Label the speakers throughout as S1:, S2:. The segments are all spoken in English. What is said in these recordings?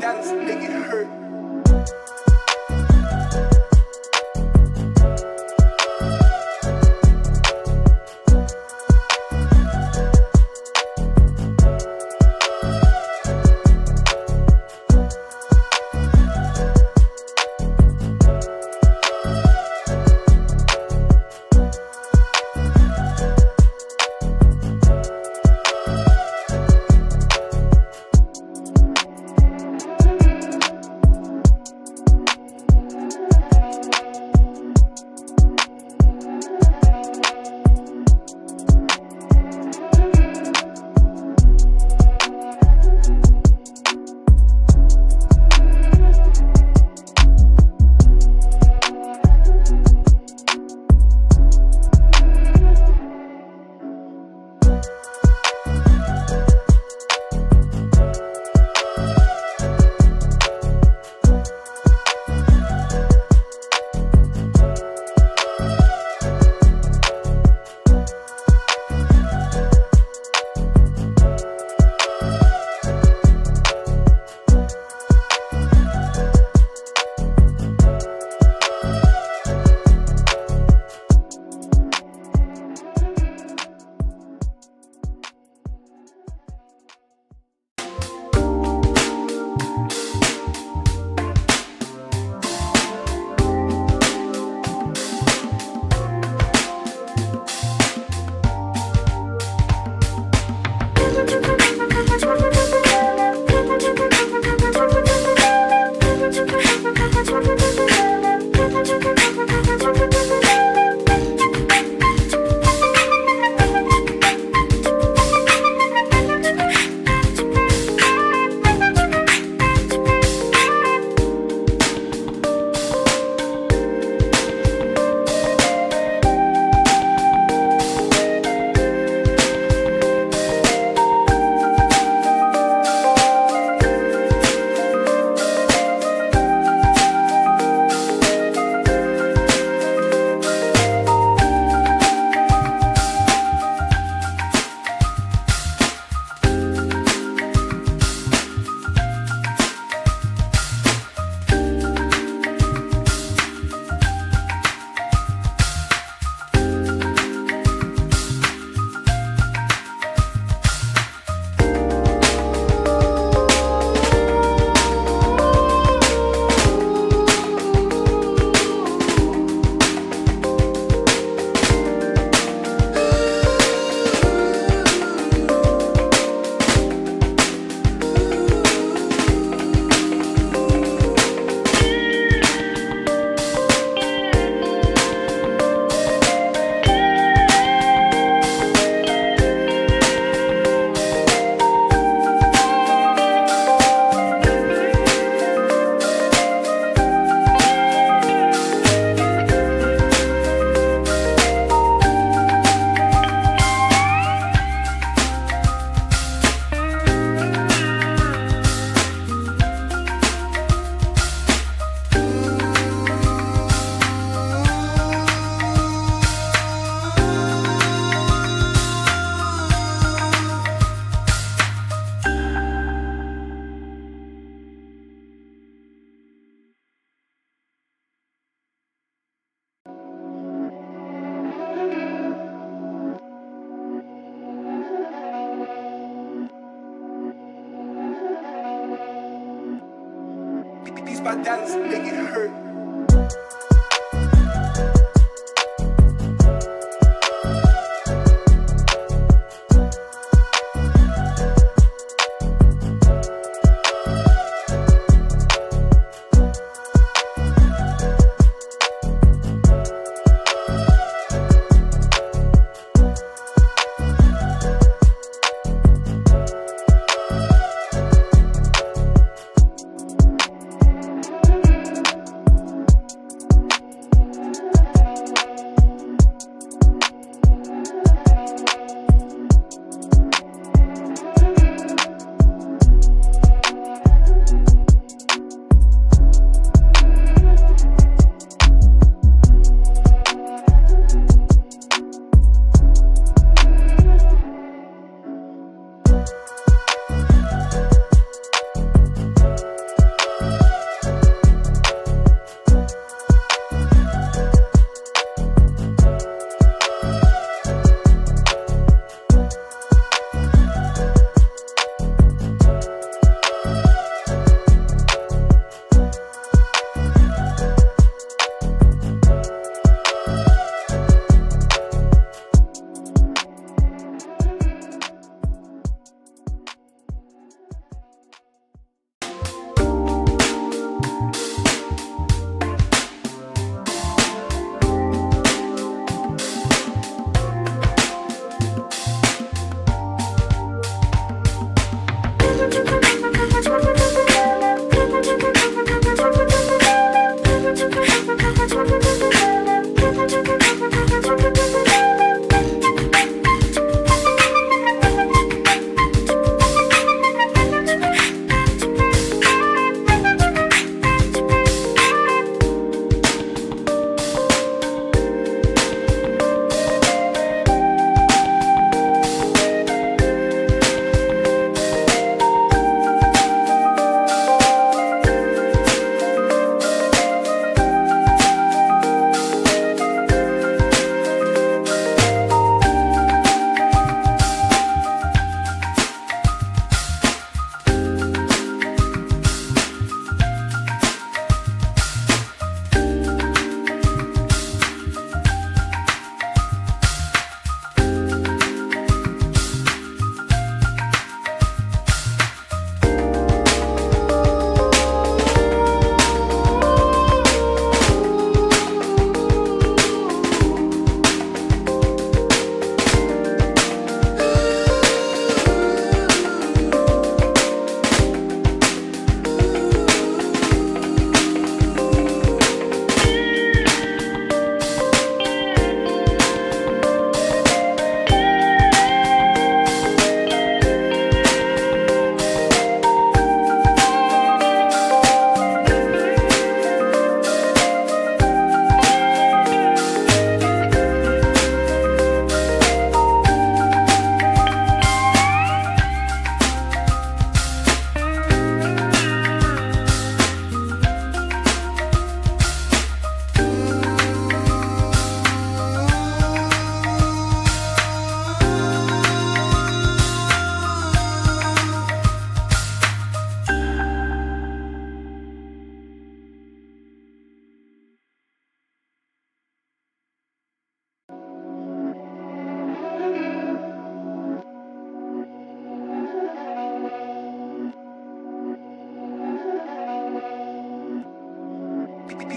S1: dance, it hurt. My dance, make it hurt. These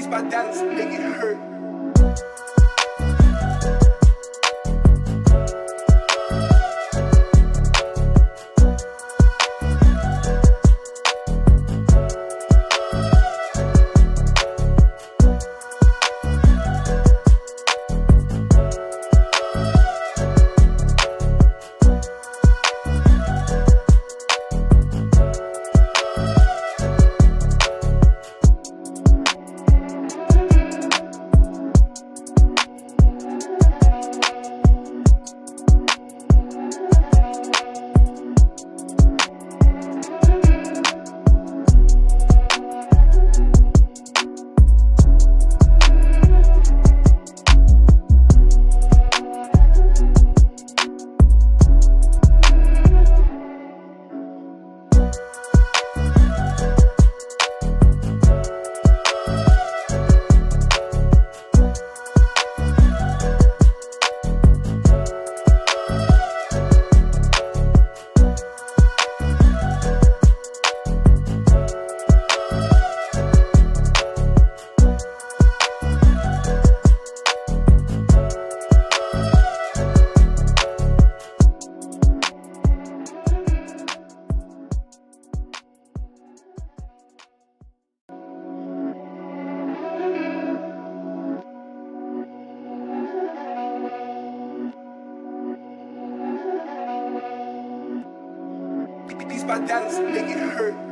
S1: my dollars make it hurt. My dollars make it hurt.